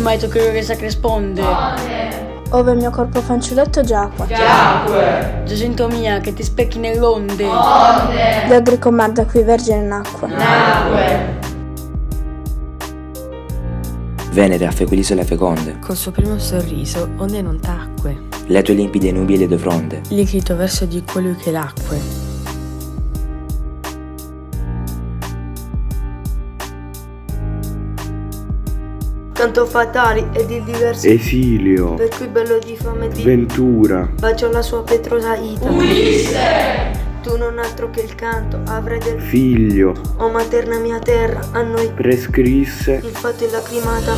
mai toccherò che sacre risponde. Ove il mio corpo fanciulletto giacque. Giacque. Giacinto mia, che ti specchi nell'onde. Onde. D'agri comar da cui vergine nacque. Nacque. Venere a quell'isola feconde, Col suo primo sorriso, onde non tacque. le tue limpide nubi e le tue fronde, Liquido verso di colui che l'acque. Tanto fatali ed il diverso Esilio, per cui bello di fame di Ventura, bacio la sua petrosa ita. Ulisse. tu non altro che il canto avrai del Figlio, o materna mia terra a noi prescrisse. il fatto e lacrimata.